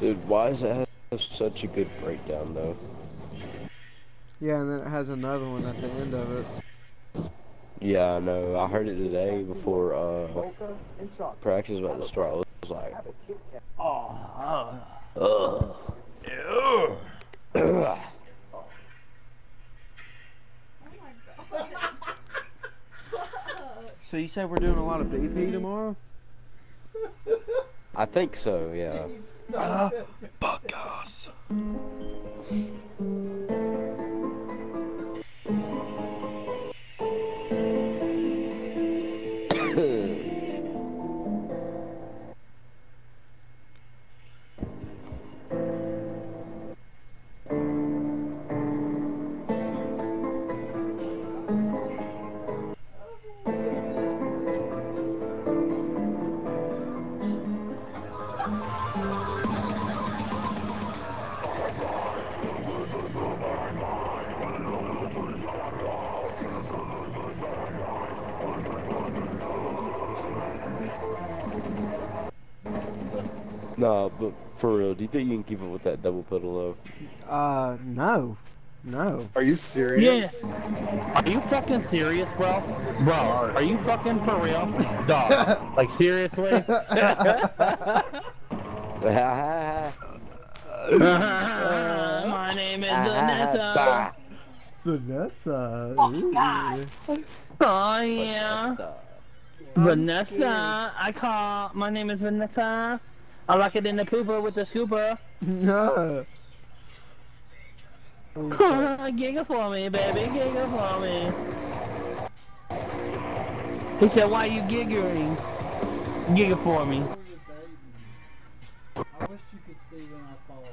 Dude, why does it have such a good breakdown though? Yeah, and then it has another one at the end of it. Yeah, I know. I heard it today before uh, practice was about to start. I was like, Oh. ugh. Ugh. So you said we're doing a lot of BP tomorrow? I think so, yeah. nah, do you think you can keep up with that double pedal though? Uh, no. No. Are you serious? Are you fucking serious, bro? Bro, are you fucking for real? Dog, like seriously? My name is Vanessa. Vanessa. Oh yeah, Vanessa. I call. My name is Vanessa. I like it in the pooper with the scooper. No. Giga for me, baby. Giga for me. He said, "Why are you giggling? Giga for me." I wish you could see when I fall.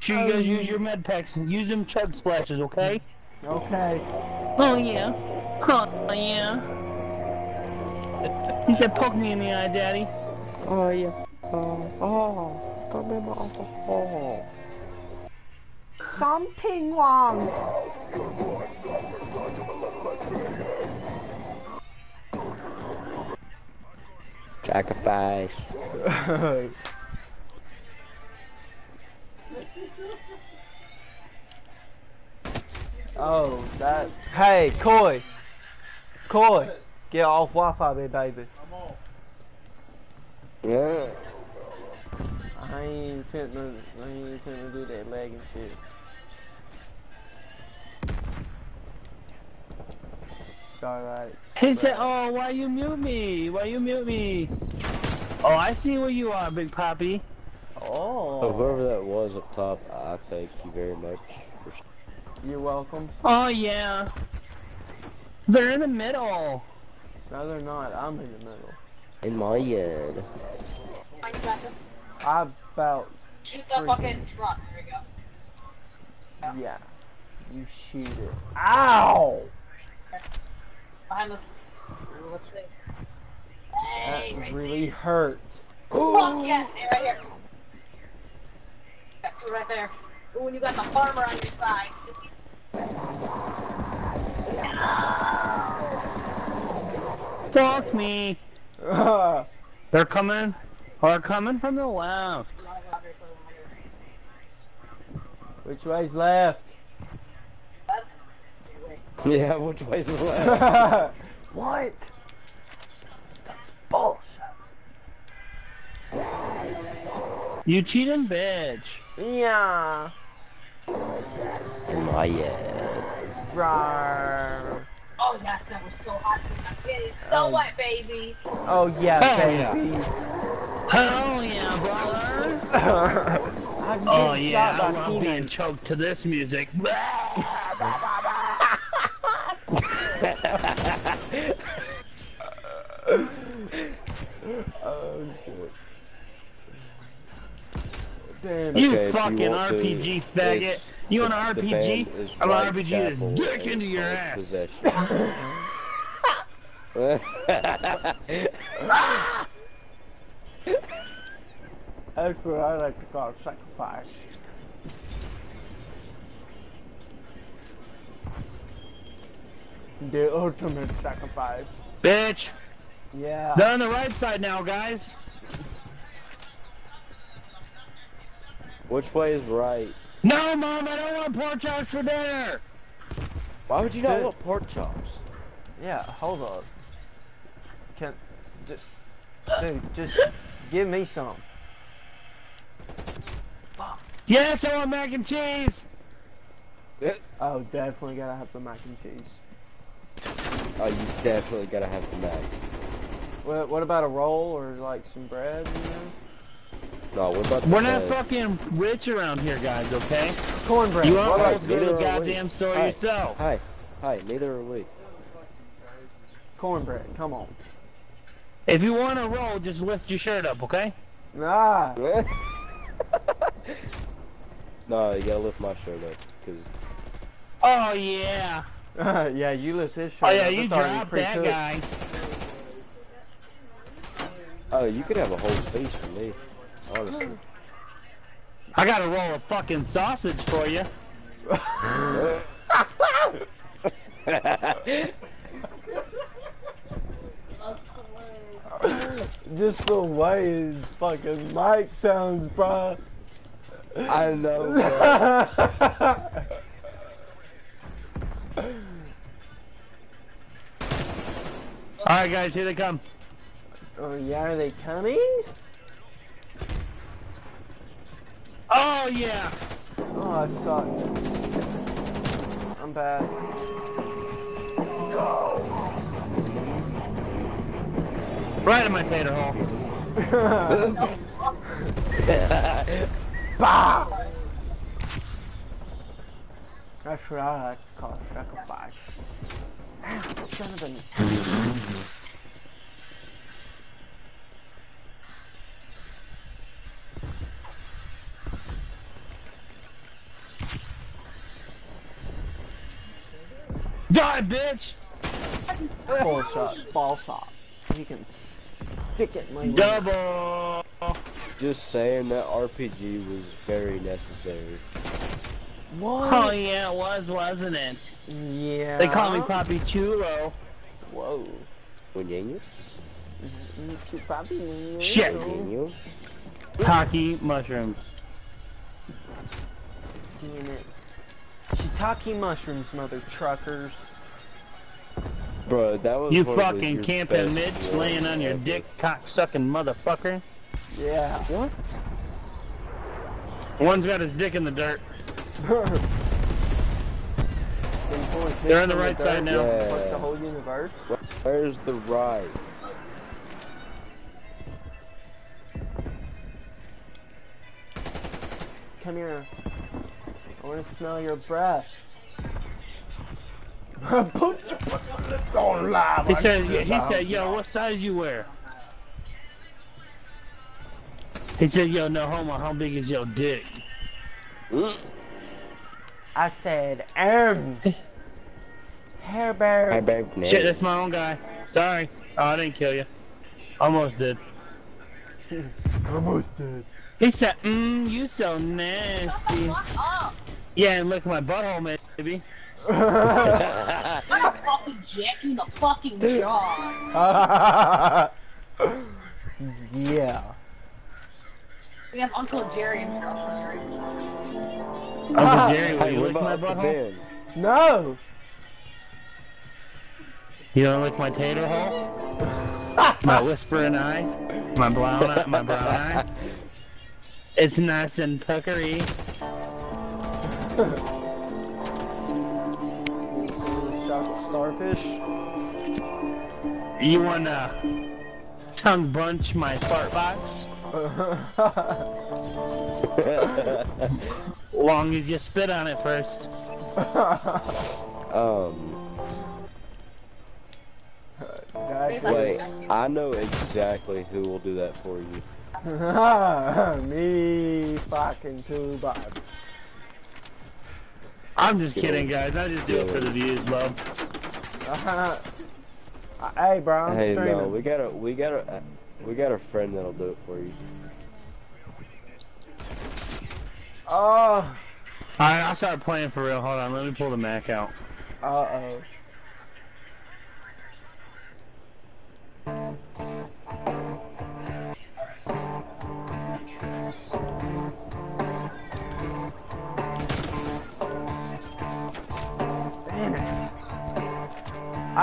Sure, you guys use your med packs. Use them chug splashes, okay? Okay. Oh yeah. Oh yeah. He said, "Poke me in the eye, daddy." oh yeah. Oh, oh, come in my oh. Something wrong. Sacrifice. oh, that. Hey, Coy. Coy. Get off Wi-Fi, me, baby. I'm off. Yeah. I ain't finna, I ain't finna do that leg and shit. Alright. He said, "Oh, why you mute me? Why you mute me?" Oh, I see where you are, Big Poppy. Oh, Oh, whoever that was up top, I thank you very much. For... you're welcome. Oh yeah. They're in the middle. No, they're not. I'm in the middle. In my head. I got to I about, shoot the fucking truck. There we go. yeah. You shoot it. Ow! Behind the. Let's see. That right really hurt. there. Fuck yes, hey, right here. Got two right there. Ooh, and you got the farmer on your side. Fuck me. They're coming. They're coming from the left. Which way's left? Yeah, which way's left? what? Bullshit. You cheating bitch. Yeah. In my head. Rawr. Oh yes, that was so hot. It's so Oh. wet, baby. Oh yeah, Hell yeah. baby. Hell yeah, brother. Oh, I'm Oh yeah, I by love being choked to this music. Oh shit. Damn. You Okay, if you fucking to, RPG faggot. You want an RPG? band I want White RPG to dick into your ass. Possession. That's what I like to call sacrifice. The ultimate sacrifice. Bitch. Yeah. They're on the right side now, guys. Which way is right? No, mom, I don't want pork chops for dinner. Why would you not Dude. want pork chops? Yeah, hold up. Can just dude, just give me some. Fuck. Yes, I want mac and cheese. Oh, definitely gotta have the mac and cheese. Oh, you definitely gotta have the mac. What, what about a roll or like some bread? You know? No, what about the We're not fucking rich around here, guys. Okay? Cornbread. You What want about to go to the are we? goddamn store Hi. yourself. Hi, hi. Neither are we. Cornbread. Come on. If you want to roll, just lift your shirt up, okay? Nah. no, you gotta lift my shirt up, cause Oh yeah. yeah, you lift his shirt. Oh yeah, up. you It's dropped that pre-cooked. guy. oh, you could have a whole piece for me, honestly. I got to roll a fucking sausage for you. Just the way his fucking mic sounds, bro. I know. All right, guys, here they come. oh yeah, are they coming? Oh yeah. Oh, I suck. I'm bad. Right in my tater hole. bah! That's what I like to call a sacrifice. Ow, son of a... Die, bitch. Ball shot, ball shot. You can stick it my lip. Double. Just saying that RPG was very necessary. What? Oh yeah, it was, wasn't it? Yeah. They call me Poppy Chulo. Whoa. Unyenyo? You too probably Shit. Unyenyo? Taki mushrooms. Damn it. Shiitake mushrooms, mother truckers. Bro, that was You one of the- fucking camping best Mitch ones laying on your ever. dick cock sucking motherfucker. Yeah. What? One's got his dick in the dirt. They're on the right side now. Yeah. Fuck the whole universe. Where's the right? Come here. I want to smell your breath. Put your fucking lips on live. He I said, swear he to said, yo, what size you wear? He said, yo, no homo, how big is your dick? Mm. I said, um, hair bear. Hi, babe. Shit, that's my own guy. Sorry. Oh, I didn't kill you. Almost did. Almost dead. He said, mmm, you so nasty. Fuck up. Yeah, and look at my butthole, maybe. I'm fucking jacking the fucking jaw. yeah. We have Uncle Jerry and Uncle Jerry. Uncle Jerry, will you lick my butthole? No. You don't lick my tater hole? my whispering eye? My brown eye? My brown eye? It's nice and puckery. Starfish. You wanna tongue bunch my fart box? Long as you spit on it first. um, wait, I know exactly who will do that for you. Me fucking too bad. I'm just kidding, guys. I just do it for the views, bub. Uh, hey, bro, I'm hey, streaming. no, we got a, we got a, we got a friend that'll do it for you. Oh, Alright, I started playing for real. Hold on, let me pull the Mac out. uh oh.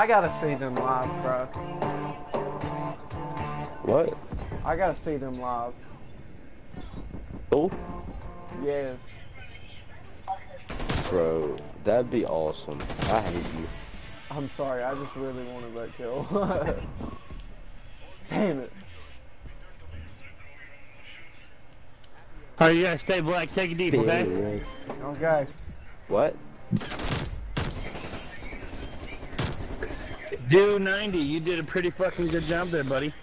I gotta see them live, bro. What? I gotta see them live. Oh, Yes. bro, that'd be awesome. I hate you. I'm sorry, I just really wanted that kill. Damn it. Alright, you gotta stay black, take it deep, okay? Okay. What? Do 90, you did a pretty fucking good job there, buddy.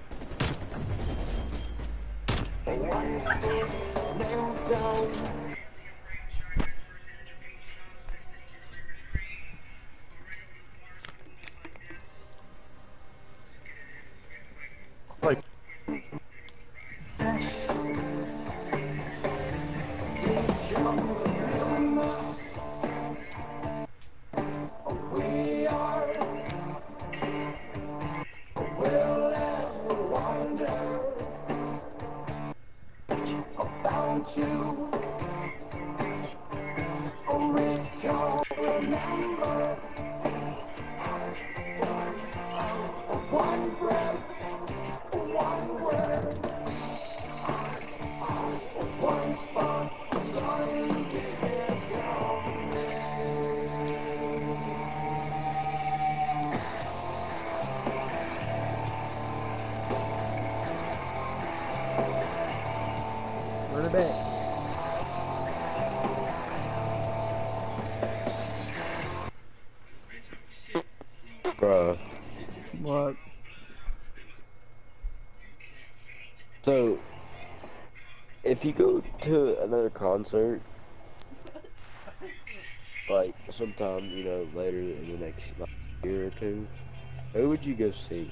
If you go to another concert, like sometime, you know, later in the next like, year or two, who would you go see?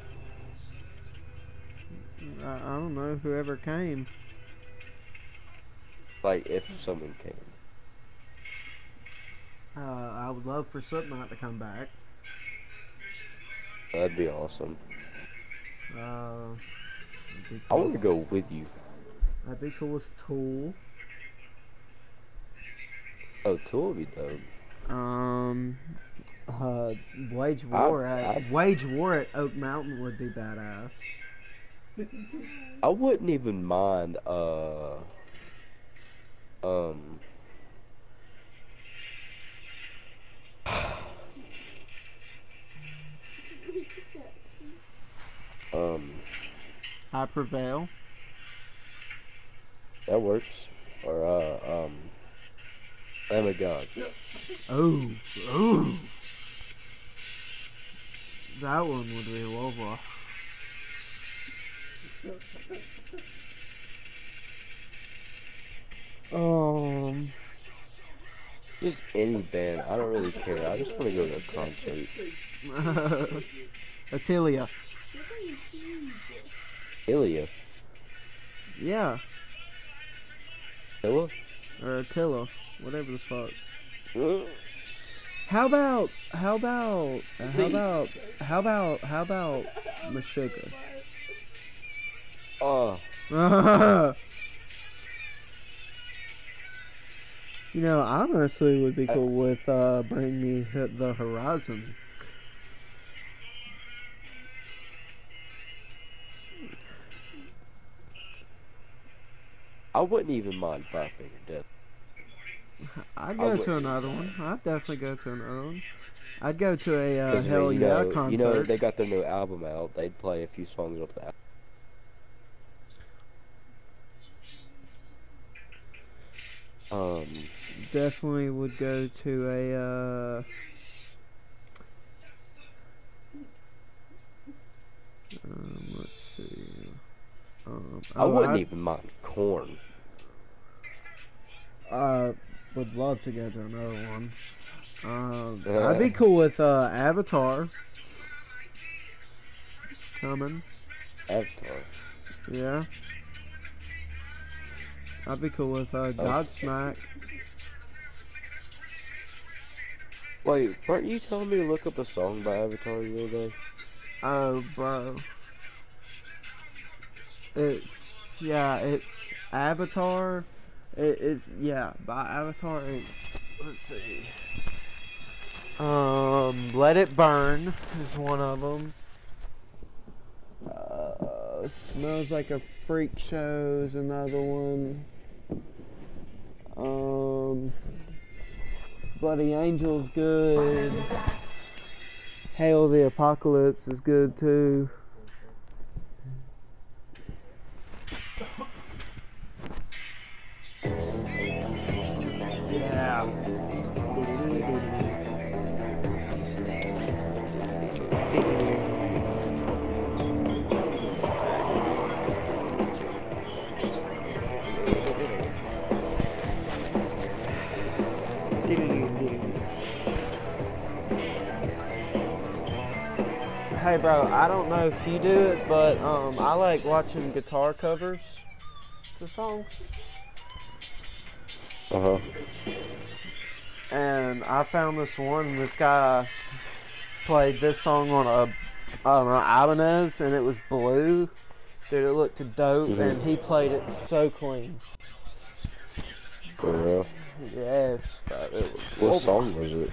I, I don't know. Whoever came. Like, if someone came. Uh, I would love for Slipknot to come back. That'd be awesome. Uh, be I want to go with you. That'd be cool with Tool. Oh, Tool would be dope. Um, uh, Wage I- War at I- Wage War at Oak Mountain would be badass. I wouldn't even mind, uh, um, um, I prevail. That works. Or, uh, um, Lamb of Oh, oh. That one would be over. Um, Just any band. I don't really care. I just want to go to a concert. Attilia. Ilya. Yeah, Illa? or Attila, whatever the fuck. How about, how about, uh, how about, how about, how about Meshuggah? Oh, you know, I honestly would be cool with uh, Bring Me the Horizon. I wouldn't even mind Five Finger Death. I'd go to another one. I'd definitely go to another one. I'd go to a uh, 'Cause, I mean, Hell you Yeah know, concert. You know, they got their new album out. They'd play a few songs off the album. Um, Definitely would go to a. Uh, um, let's see. Um, I oh, wouldn't I'd- even mind Korn. I would love to go to another one. Um, Uh. I'd be cool with uh, Avatar coming. Avatar. Yeah. I'd be cool with uh, Godsmack. Wait, weren't you telling me to look up a song by Avatar the other day? Oh, bro. It's yeah, it's Avatar. It, it's yeah, by Avatar. It's let's see. Um, Let It Burn is one of them. Uh, Smells Like a Freak Show is another one. Um, Bloody Angel's good. Hail the Apocalypse is good too. Hey bro, I don't know if you do it, but um, I like watching guitar covers to songs. Uh huh. and I found this one. This guy played this song on a I don't know Ibanez, and it was blue. Dude, it looked dope, Mhm. and he played it so clean. For real. Yes, but it was. What song was it?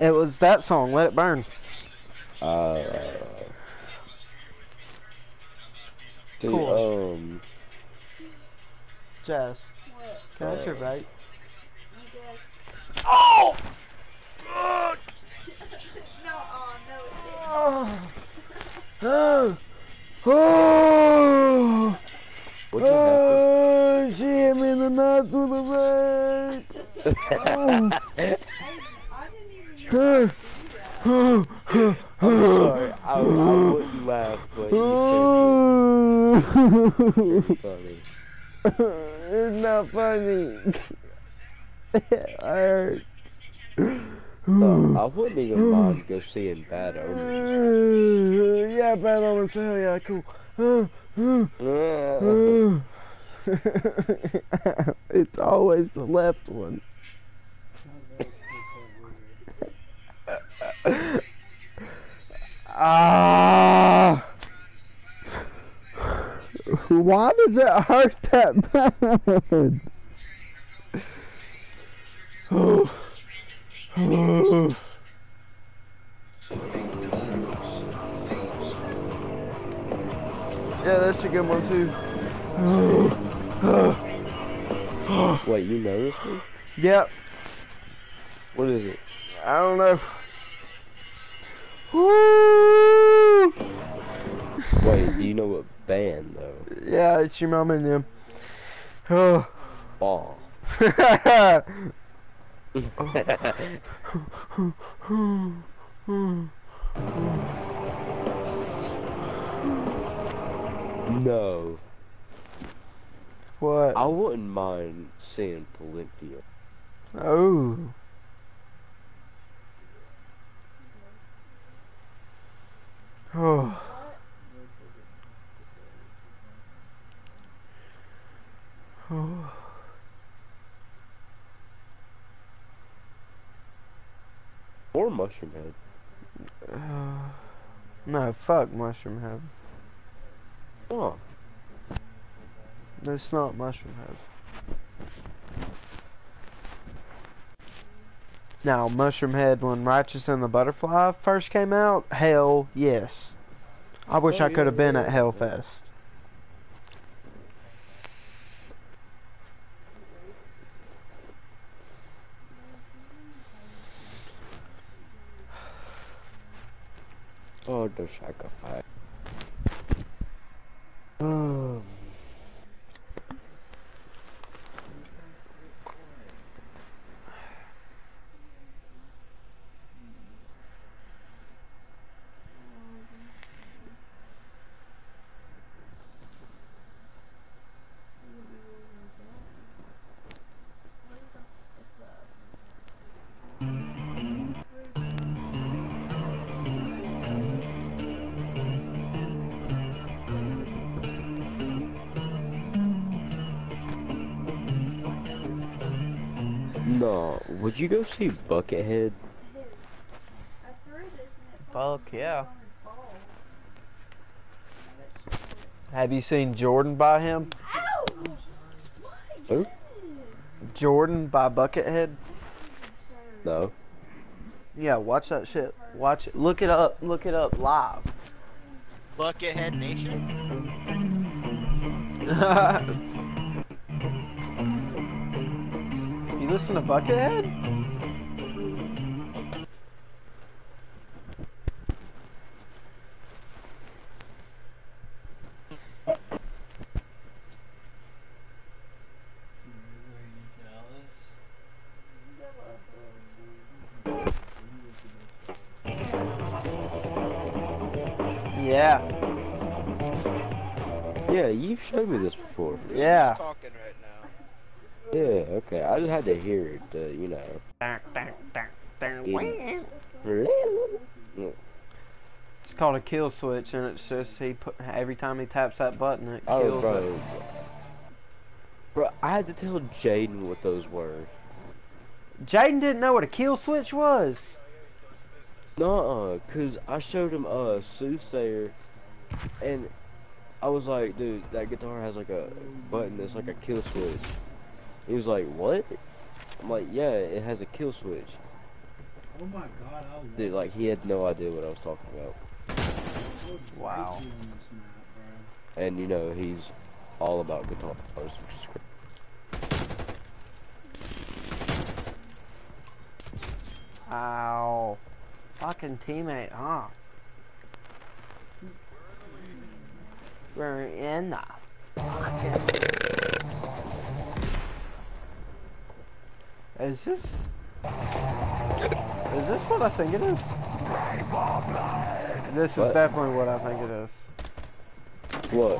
It was that song, "Let It Burn." Uh. See, Cool. um. Jazz, What? can I get your vape? Okay. Oh! No, oh, no, it Oh! Oh! What'd you Oh! She hit me in the nuts with a vape. didn't. I, I I'm sorry. I, I wouldn't laugh, but you said it. Funny. it's not funny. it hurt. No, I wouldn't even mind go seeing Bad Omens. yeah, bad omens. Hell yeah, cool. it's always the left one. Ah. Why does it hurt that bad? Oh. Oh. Yeah, that's a good one too. Wait, you know this one? Yep, What is it? I don't know. Woo! Wait, do you know what band though? Yeah, it's your mom and them. Oh. Ball. no, what? I wouldn't mind seeing Polyphia. Oh. Oh. Oh. Or Mushroom Head. Uh, no, fuck Mushroom Head. Oh, It's not Mushroom Head. Now, Mushroom Head, when Righteous and the Butterfly first came out, hell yes. I wish Oh, I could have been at. Hellfest. oh, the sacrifice. Oh. You go see Buckethead? Fuck yeah. Have you seen Jordan by him? Who? Jordan by Buckethead? No. Yeah, watch that shit. Watch it. Look it up. Look it up live. Buckethead Nation. you listen to Buckethead? Just had to hear it, uh, you know. It's called a kill switch, and it's just he put every time he taps that button, it Oh, kills it. bro. Bro, I had to tell Jaden what those were. Jaden didn't know what a kill switch was. Nuh-uh, cause I showed him uh Soothsayer, and I was like, dude, that guitar has like a button that's like a kill switch. He was like, what? I'm like, yeah, it has a kill switch. Oh my god, I love Dude, like he had no idea what I was talking about. Wow. you on this map, bro. And you know, he's all about guitars, which is great. Ow. Fucking teammate, huh? We're in the Is this... Is this what I think it is? This is definitely what I think it is. What?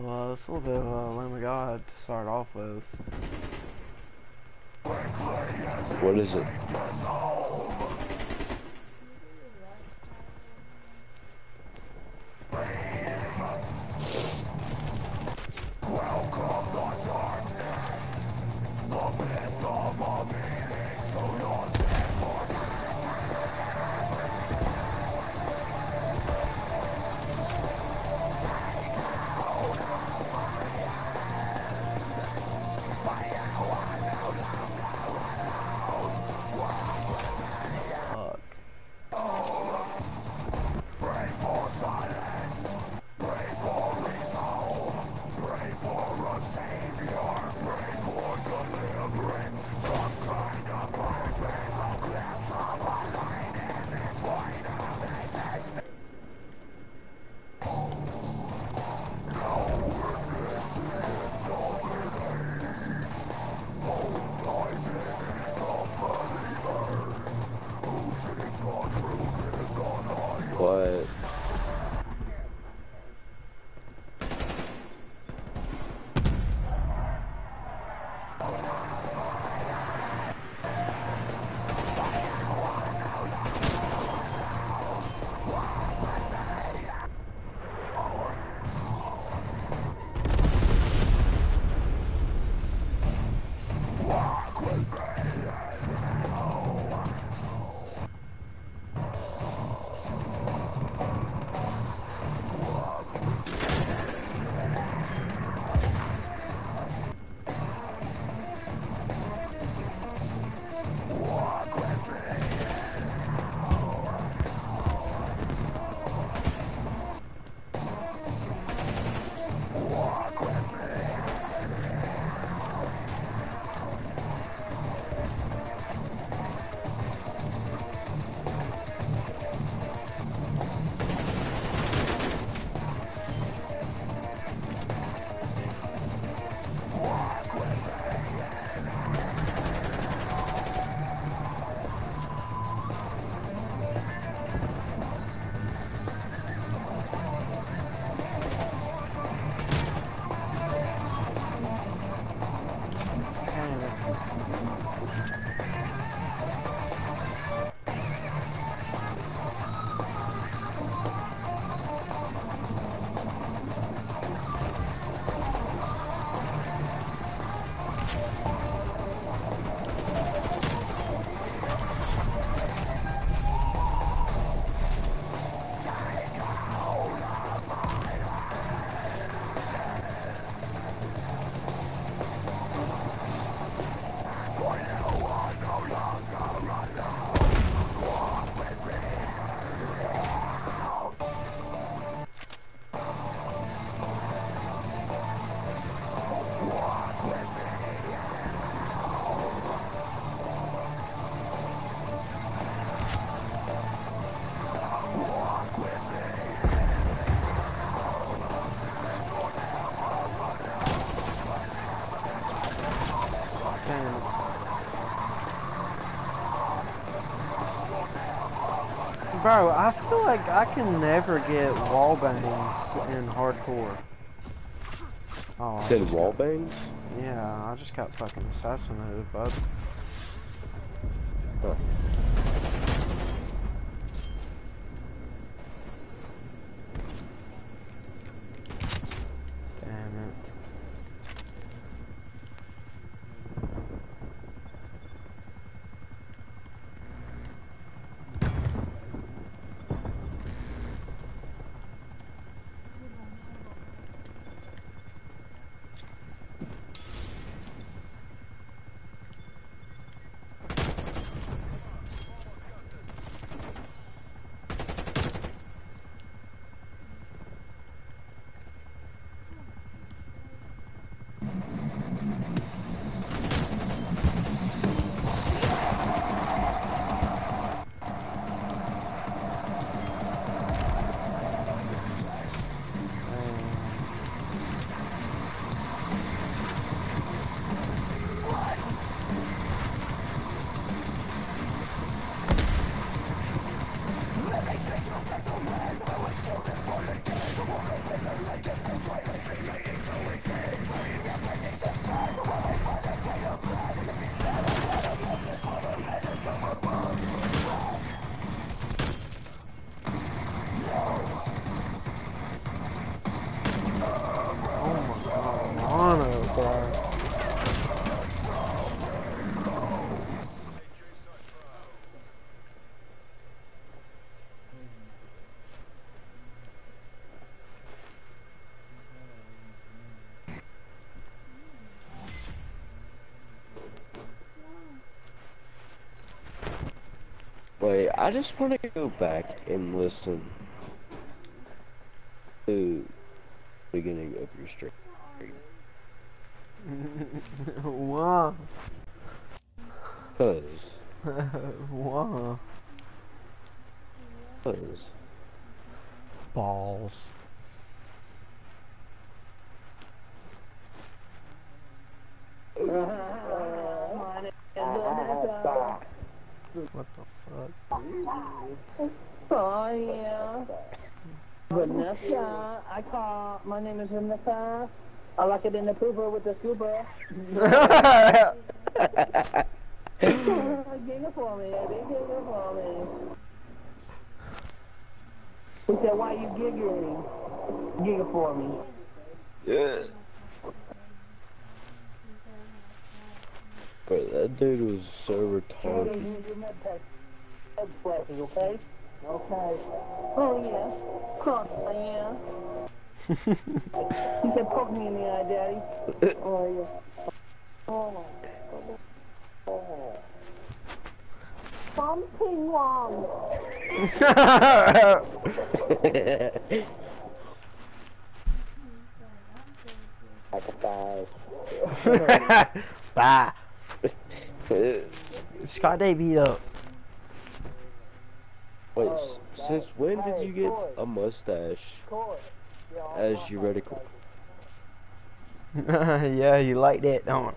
Well, it's a little bit of a Lamb of God to start off with. What is it? Bro, I feel like I can never get wall bangs in hardcore. Oh, I Said just wall got- bangs? Yeah, I just got fucking assassinated, bud. Huh. Wait, I just want to go back and listen to the beginning of your stream. Wow. Cause, wow. cause, Balls. What the fuck? Oh yeah. Vanessa, I call. My name is Vanessa. I like it in the pooper with the scooper. Giga for me, big giga for me. He said, "Why you giggling? Giga for me." yeah. But that dude was so retarded. You met that head flashes, okay? Okay. Oh yeah. Huh? Yeah. He said, "Poke me in the eye, Daddy." Uh. oh yeah. Oh. Oh. Something wrong. Like a five. Bye. Scott Day beat up. Wait, s- since when did you get a mustache as your reticle? yeah, you like that, don't?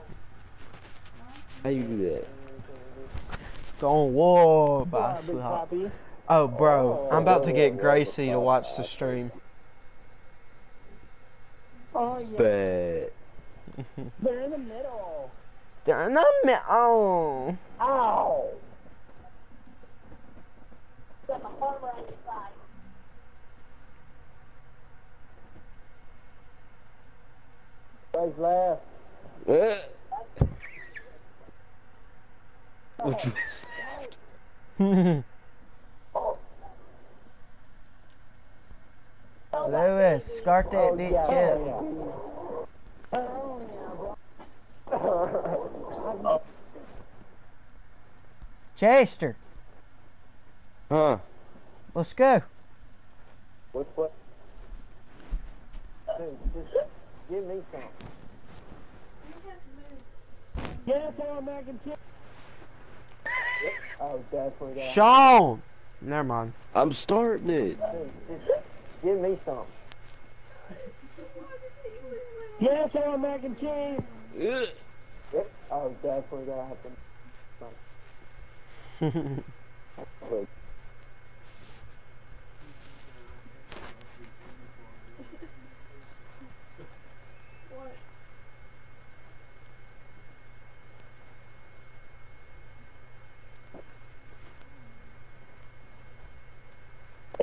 How you do that? Going war, Poppy. Oh, bro, I'm about to get Gracie to watch the stream. Oh yeah. Bad. They're in the middle. They're in the middle. Ow. Got the farmer on your side. Guys laugh. Eh. Which was Lewis, start that bitch up. Chester, Huh? let's go. What's what? Dude, just give me some. Yes, I want mac and cheese. Oh, definitely. that. Sean! Never mind. I'm starting it. Give me some. Yes, I want mac and cheese. Eh. Oh, definitely gonna have to.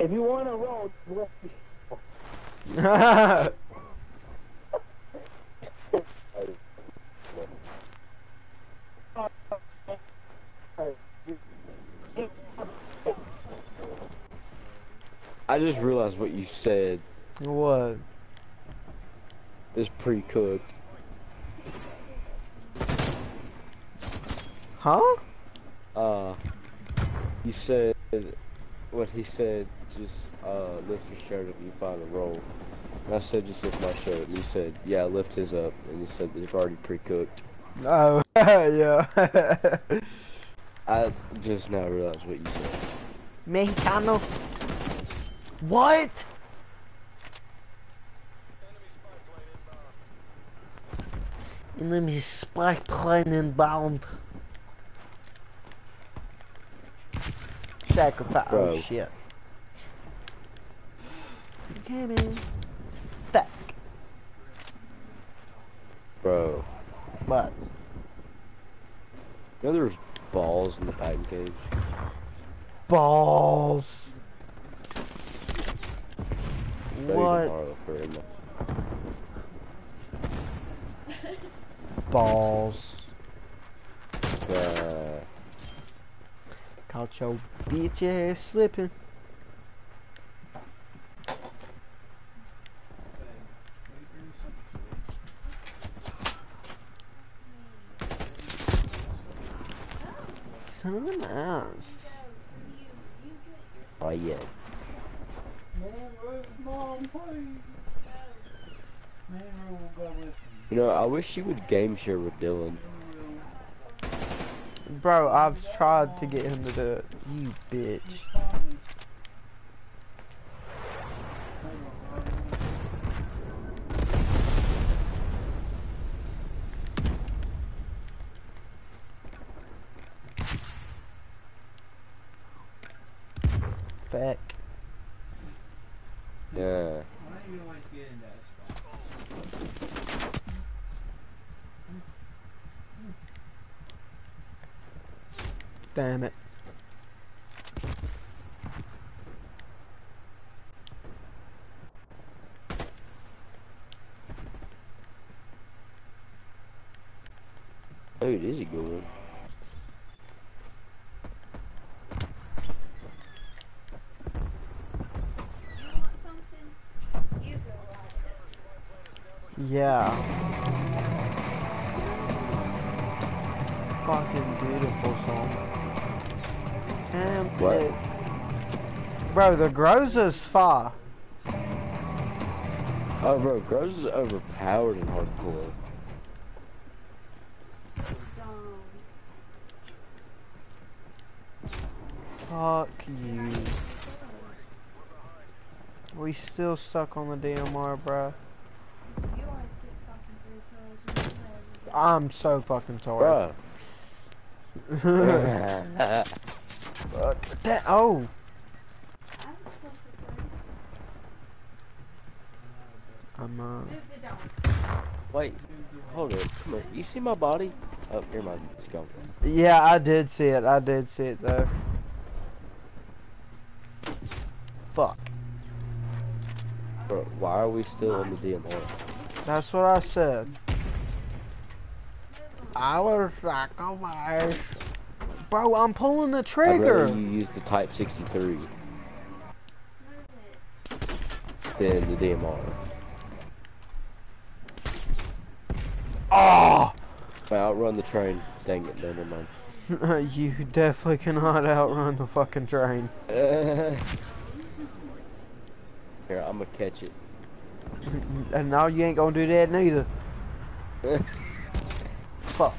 If you want to roll, I just realized what you said what? is pre-cooked. Huh? Uh, you said what he said. Just uh, lift your shirt up. You find a roll. And I said just lift my shirt. And you said yeah, lift his up. And he said it's already pre-cooked. Oh, yeah. I just now realized what you said. Mexicano. What? Enemy spy plane inbound. Sacrifice. Oh shit. Fuck. Bro, What? you know there's balls in the batting cage. Balls. That you can What? borrow for him. Balls. Uh, Caught your bitch ass slipping. Son of an ass. oh yeah. Man, where's mom, please? Man, where with me? You know, I wish you would game share with Dylan. Bro, I've tried to get him to do it. You bitch. Feck. Yeah. Why do you always get in that spot? Damn it. Dude, is he good? Yeah. Fucking beautiful song. And What? Bro, the Groza's far. Oh, bro, Groza's overpowered in hardcore. Fuck you. We still stuck on the DMR, bro. I'm so fucking sorry. Bro. Fuck. That, oh, I'm uh. Wait, hold it. Come here. You see my body? Oh, never mind. It's gone. Yeah, I did see it. I did see it though. Fuck. Bro, why are we still on the DMR? That's what I said. I was oh sacrificed. Bro, I'm pulling the trigger. you use the Type 63 than the DMR. Oh! Ah! I outrun the train. Dang it, no, never mind. you definitely cannot outrun the fucking train. Here, I'm gonna catch it. And now you ain't gonna do that neither. Fuck.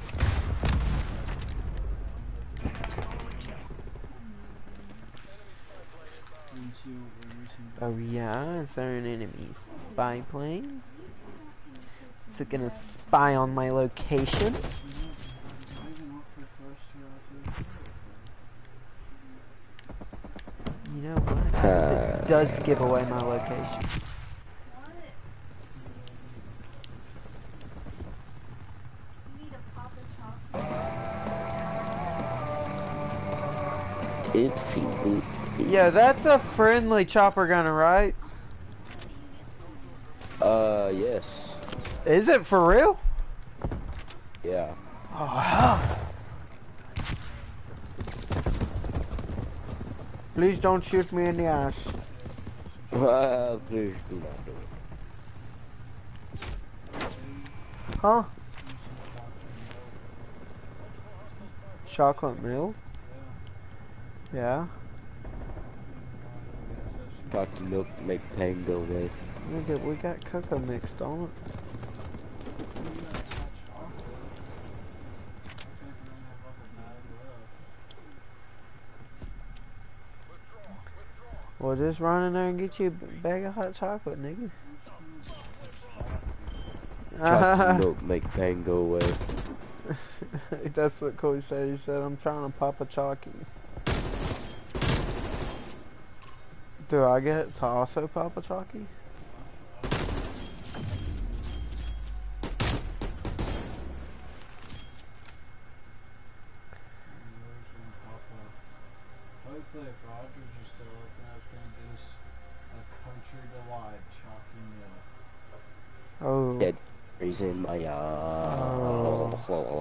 Oh yeah, is there an enemy spy plane? Is it gonna spy on my location? I even look for first two out there. You know what? It does give away my location. Oopsie, oopsie. Yeah, that's a friendly chopper gunner, right? Uh, yes. Is it for real? Yeah. Oh, Please don't shoot me in the ass. Well, please do not do it. Huh? Chocolate milk? Yeah. Chocolate milk make pain go away. Nigga, we got cocoa mixed on it. Well, just run in there and get you a bag of hot chocolate, nigga. Chocolate milk make pain go away. That's what Cody said. He said, I'm trying to pop a chalky. Do I get to also pop a chalky? Hopefully, if Rogers is still looking, I was going to do s- a country delight chalky milk. Oh. Yeah. He's in my Oh. Whoever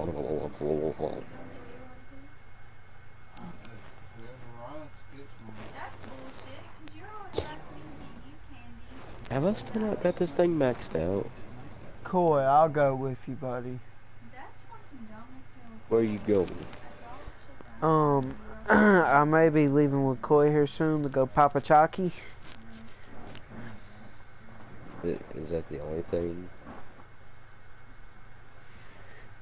writes gets one. That's bullshit, 'cause you're always asking me to you candy. Have I still not got this thing maxed out? Coy, I'll go with you, buddy. Where fucking dumb as hell. Where you going? Um, I may be leaving with Coy here soon to go pop a chalky. Is that the only thing?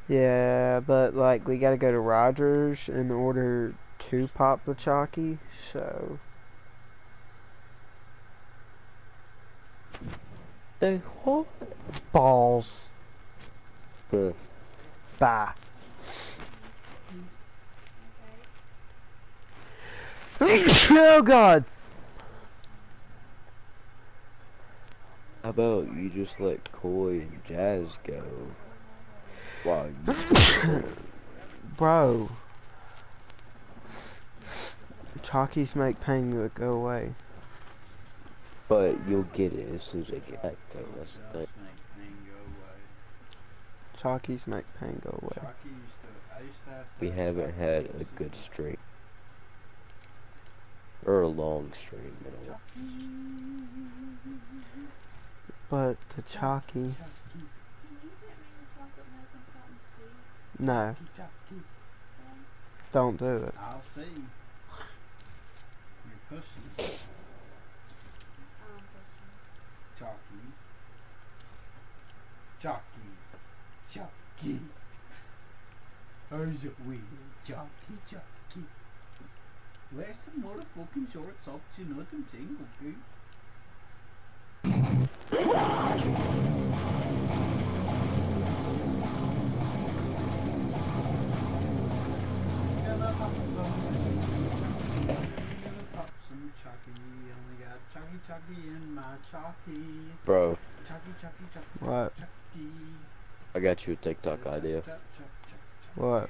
Yeah, but like we gotta go to Rogers in order to pop the chalky, so Hey, what? balls. Huh. Bye. oh God! How about you just let Coy and Jazz go? Wow, you still Bro. Chalkies make pain go away. But you'll get it as soon as I get back though, that's the thing. Just make pain go away. Chalkies make pain go away. Chalky used to, I used to have to. We haven't had a good streak. Or a long stream, you know. But the chalky, Can you get me the chocolate milk and something sweet? no, don't do it. I'll see. You're pushing. Um, Chalky. Chalky. Chalky. How's it weird? Chalky, chalky. Wear some motherfucking short socks, you know what I'm saying, okay? Some chalky, only got chalky, chalky in my chalky. Bro, Chalky, chalky, chalky, What? chalky. I got you a TikTok idea. What?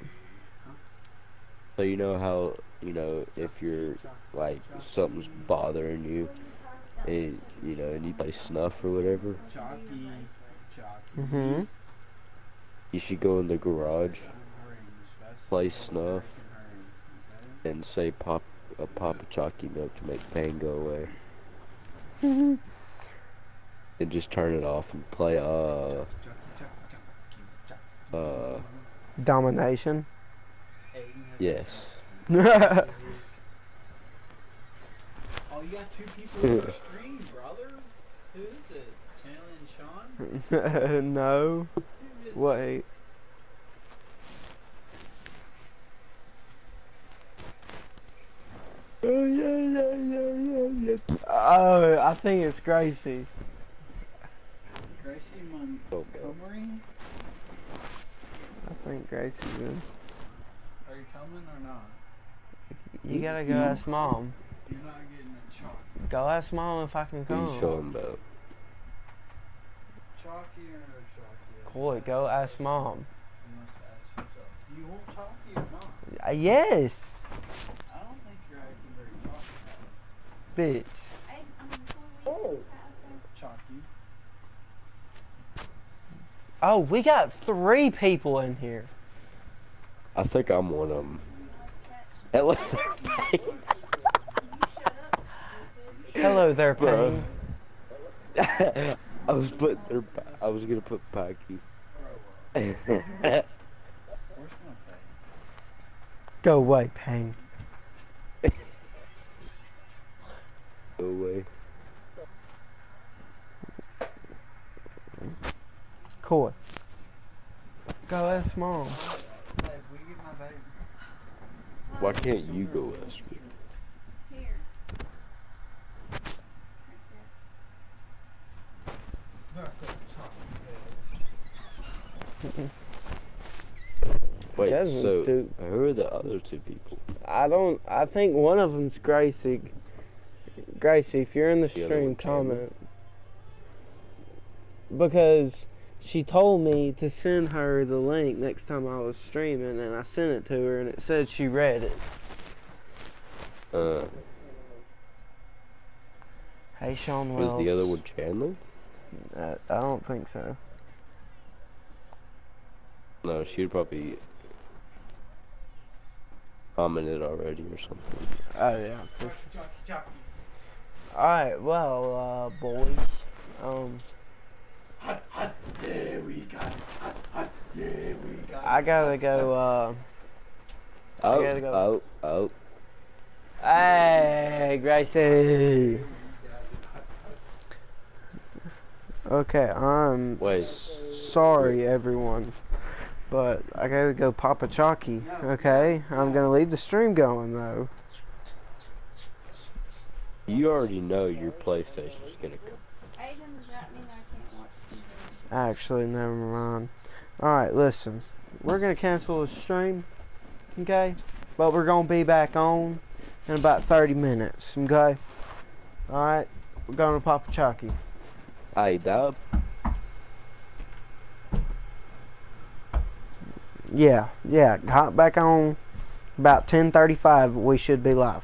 So you know how, you know, if you're like something's bothering you and you know, and you play snuff or whatever, Chalky, chalky. Mm-hmm. you should go in the garage, play snuff, and say pop a pop of chalky milk to make pain go away. And just turn it off and play uh uh Domination. Yes. Oh, you got two people on the stream, brother. Who is it? Taylor and Sean? no. Who is it? Wait. Oh yeah, yeah, yeah, yeah, yeah. Oh, I think it's Gracie. Gracie Montgomery? I think Gracie's in. Are you coming or not? You gotta go ask mom. You're not getting a chalk. Go ask mom if I can What are you come. talking about? Chalky or no chalky? Coy, go ask mom. You must ask yourself. Do you want chalky or not? Uh, yes. I don't think you're acting very chalky. Bitch. I, I'm oh. Chalky. Oh, we got three people in here. I think I'm one of them. Hello there, Hello there, Bro. Payne. I was putting her. I was gonna put Pikey. Where's my pay? Go away, Payne. Go away. Coy. Go ask mom. Hey, will you get my baby? Why can't you go ask me? Here. Princess. Back up, Chalky. Wait, Jasmine, so dude. who are the other two people? I don't. I think one of them's Gracie. Gracie, if you're in the The stream, comment. Because she told me to send her the link next time I was streaming, and I sent it to her, and it said she read it. Uh, Hey, Sean was the other one Chandler? I, I don't think so. No, she'd probably commented already or something. Oh yeah. For Chalky, Chalky, Chalky. All right. Well, uh, boys. Um, Hot, hot, yeah, we got it. Hot, hot, yeah, we got. I gotta go. Uh, Oh, go. oh, oh. hey, Gracie. Okay, I'm Wait. sorry, everyone, but I gotta go pop a chalky. Okay, I'm gonna leave the stream going though. You already know your PlayStation's gonna come. Aiden, does that mean I can't watch TV? Actually, never mind. All right, listen, we're gonna cancel the stream. Okay, but we're gonna be back on in about 30 minutes. Okay. All right, we're gonna pop a chalky. Hey, Dub. Yeah, yeah. Hop back on about 10:35. We should be live.